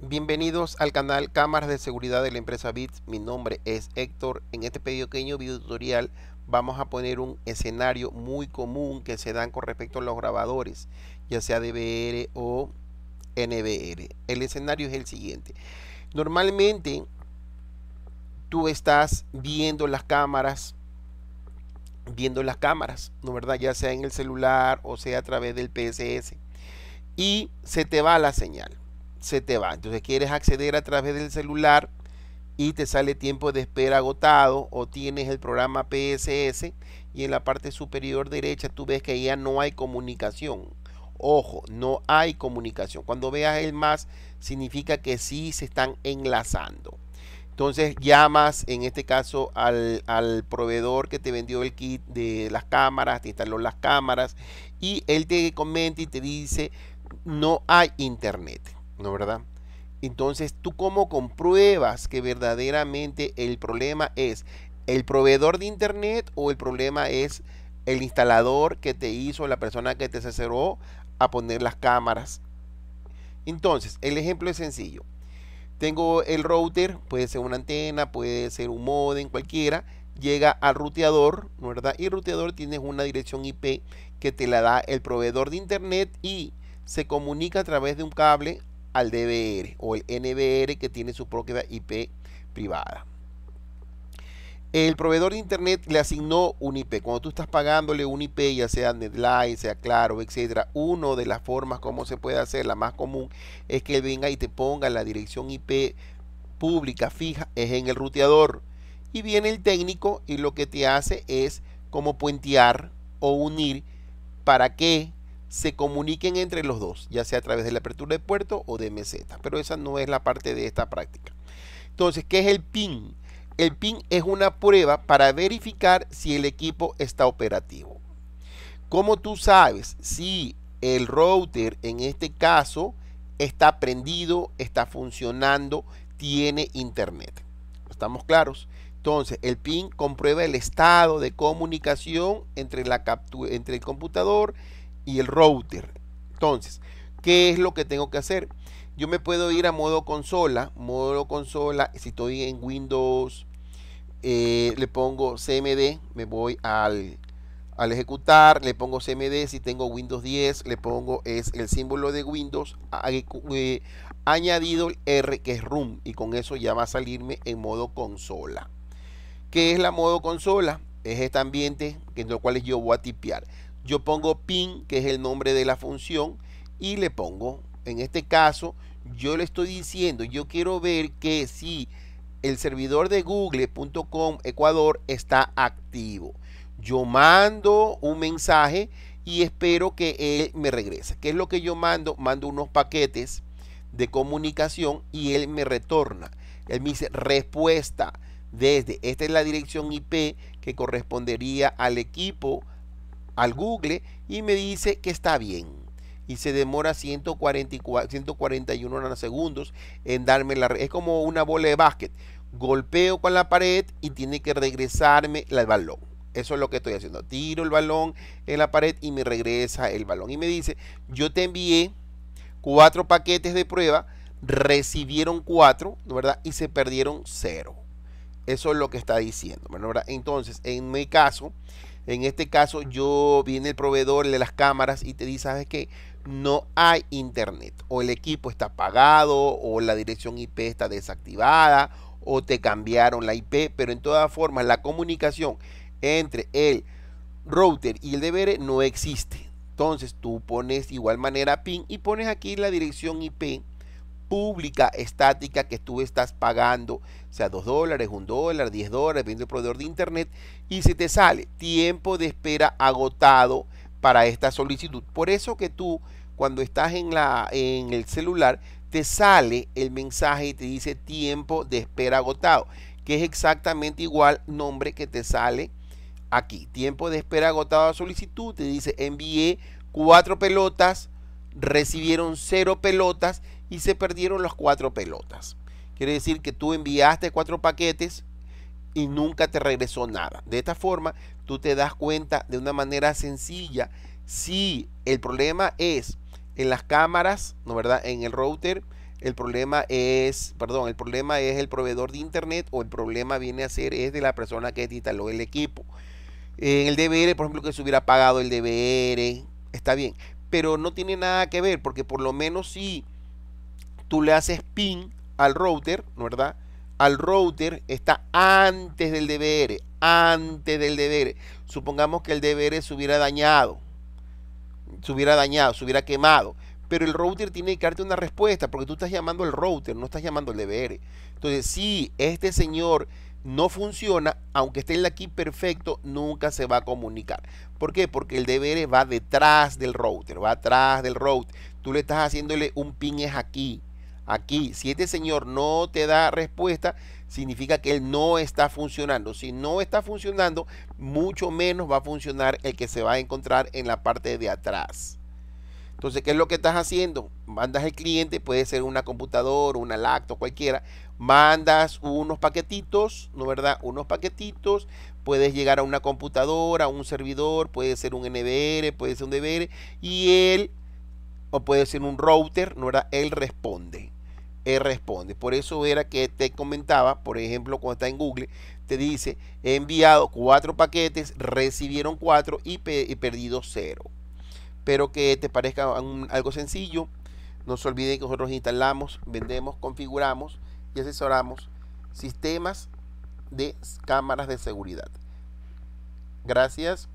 Bienvenidos al canal Cámaras de Seguridad de la empresa Bits. Mi nombre es Héctor. En este pequeño video tutorial vamos a poner un escenario muy común que se dan con respecto a los grabadores, ya sea DVR o NVR. El escenario es el siguiente. Normalmente tú estás viendo las cámaras, viendo las cámaras, ¿no verdad? Ya sea en el celular o sea a través del PSS y se te va la señal se te va. Entonces quieres acceder a través del celular y te sale tiempo de espera agotado o tienes el programa PSS y en la parte superior derecha tú ves que ya no hay comunicación. Ojo, no hay comunicación. Cuando veas el más significa que sí se están enlazando. Entonces llamas en este caso al, al, proveedor que te vendió el kit de las cámaras, te instaló las cámaras y él te comenta y te dice no hay internet. ¿No verdad? Entonces, ¿tú cómo compruebas que verdaderamente el problema es el proveedor de internet o el problema es el instalador que te hizo, la persona que te asesoró a poner las cámaras? Entonces, el ejemplo es sencillo. Tengo el router, puede ser una antena, puede ser un modem, cualquiera, llega al ruteador, ¿no verdad? Y ruteador tiene una dirección IP que te la da el proveedor de internet y se comunica a través de un cable al DVR o el NVR que tiene su propia IP privada. El proveedor de internet le asignó un IP. Cuando tú estás pagándole un IP, ya sea NetLight, sea Claro, etcétera, una de las formas como se puede hacer, la más común, es que venga y te ponga la dirección IP pública fija, es en el ruteador. Y viene el técnico y lo que te hace es como puentear o unir para que se comuniquen entre los dos, ya sea a través de la apertura de puerto o de meseta. Pero esa no es la parte de esta práctica. Entonces, ¿qué es el PIN? El PIN es una prueba para verificar si el equipo está operativo. ¿Cómo tú sabes si el router en este caso está prendido, está funcionando, tiene internet? ¿Estamos claros? Entonces, el PIN comprueba el estado de comunicación entre, la entre el computador el router. Entonces, ¿qué es lo que tengo que hacer? Yo me puedo ir a modo consola, modo consola, si estoy en Windows, eh, le pongo CMD, me voy al, al ejecutar, le pongo CMD, si tengo Windows 10, le pongo es el símbolo de Windows, eh, añadido el R que es Room, y con eso ya va a salirme en modo consola. ¿Qué es la modo consola? Es este ambiente en el cual yo voy a tipear yo pongo pin, que es el nombre de la función, y le pongo, en este caso, yo le estoy diciendo, yo quiero ver que si el servidor de google.com Ecuador está activo. Yo mando un mensaje y espero que él me regrese. ¿Qué es lo que yo mando? Mando unos paquetes de comunicación y él me retorna. Él me dice respuesta desde, esta es la dirección IP que correspondería al equipo al Google y me dice que está bien. Y se demora 144, 141 nanosegundos en darme la... Es como una bola de básquet. Golpeo con la pared y tiene que regresarme el balón. Eso es lo que estoy haciendo. Tiro el balón en la pared y me regresa el balón. Y me dice, yo te envié cuatro paquetes de prueba, recibieron cuatro, ¿verdad? Y se perdieron cero. Eso es lo que está diciendo, ¿verdad? Entonces, en mi caso, en este caso, yo viene el proveedor de las cámaras y te dice, ¿sabes qué? No hay internet. O el equipo está apagado, o la dirección IP está desactivada, o te cambiaron la IP. Pero en todas formas, la comunicación entre el router y el DVR no existe. Entonces tú pones de igual manera PIN y pones aquí la dirección IP pública estática que tú estás pagando, sea 2 dólares, 1 dólar, 10 dólares, viendo el proveedor de internet, y se te sale tiempo de espera agotado para esta solicitud. Por eso que tú, cuando estás en, la, en el celular, te sale el mensaje y te dice tiempo de espera agotado, que es exactamente igual nombre que te sale aquí. Tiempo de espera agotado a solicitud, te dice envié cuatro pelotas, recibieron cero pelotas y se perdieron las cuatro pelotas. Quiere decir que tú enviaste cuatro paquetes y nunca te regresó nada. De esta forma, tú te das cuenta de una manera sencilla si el problema es en las cámaras, ¿no verdad? En el router, el problema es, perdón, el problema es el proveedor de internet o el problema viene a ser es de la persona que te instaló el equipo. En el DVR, por ejemplo, que se hubiera pagado el DVR, está bien, pero no tiene nada que ver porque por lo menos si tú le haces pin al router, ¿no verdad? Al router está antes del DVR, antes del DVR. Supongamos que el DVR se hubiera dañado, se hubiera dañado, se hubiera quemado pero el router tiene que darte una respuesta porque tú estás llamando al router, no estás llamando al DVR. Entonces, si este señor no funciona, aunque esté la key perfecto, nunca se va a comunicar. ¿Por qué? Porque el DVR va detrás del router, va atrás del router. Tú le estás haciéndole un ping es aquí, aquí. Si este señor no te da respuesta, significa que él no está funcionando. Si no está funcionando, mucho menos va a funcionar el que se va a encontrar en la parte de atrás. Entonces, ¿qué es lo que estás haciendo? Mandas al cliente, puede ser una computadora, una lacto, cualquiera. Mandas unos paquetitos, ¿no verdad? Unos paquetitos. Puedes llegar a una computadora, a un servidor, puede ser un NVR, puede ser un DVR. Y él, o puede ser un router, ¿no verdad? Él responde. Él responde. Por eso era que te comentaba, por ejemplo, cuando está en Google, te dice, he enviado cuatro paquetes, recibieron cuatro y, he perdido cero. Espero que te parezca algo sencillo. No se olviden que nosotros instalamos, vendemos, configuramos y asesoramos sistemas de cámaras de seguridad. Gracias.